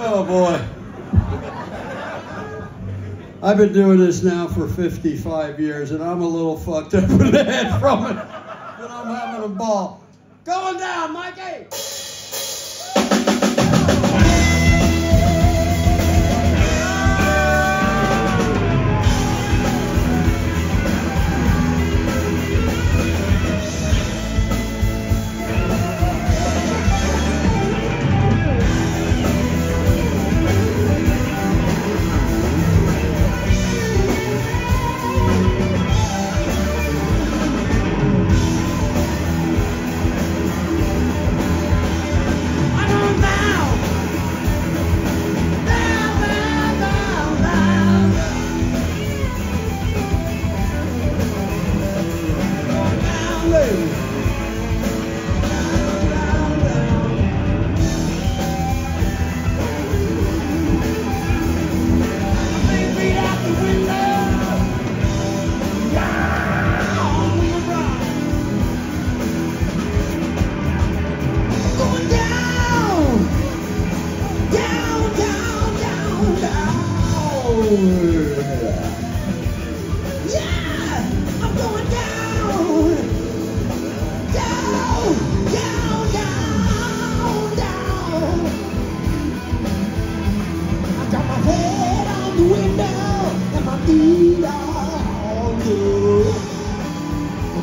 Oh, boy. I've been doing this now for 55 years, and I'm a little fucked up in the head from it, but I'm having a ball. Going down, Mikey!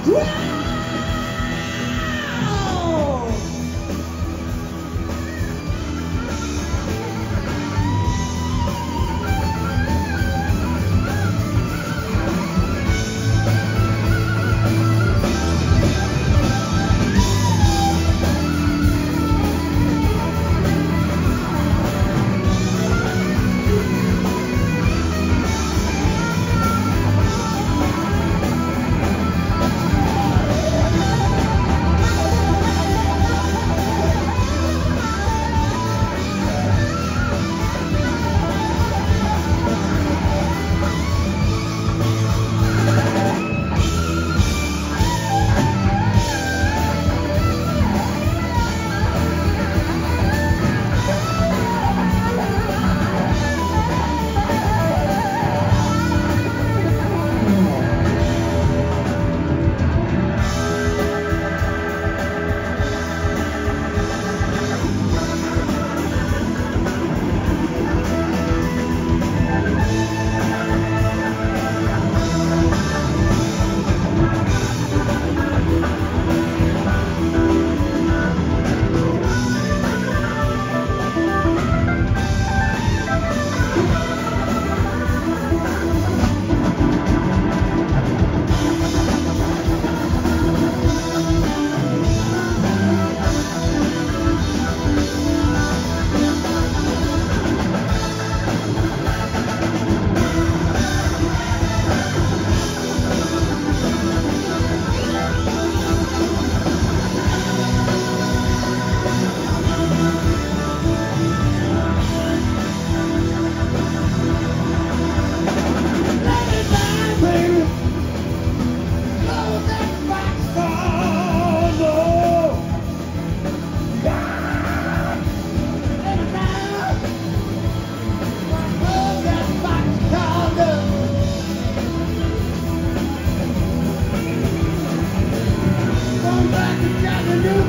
Woo!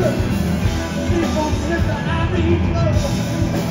People with the happy flow.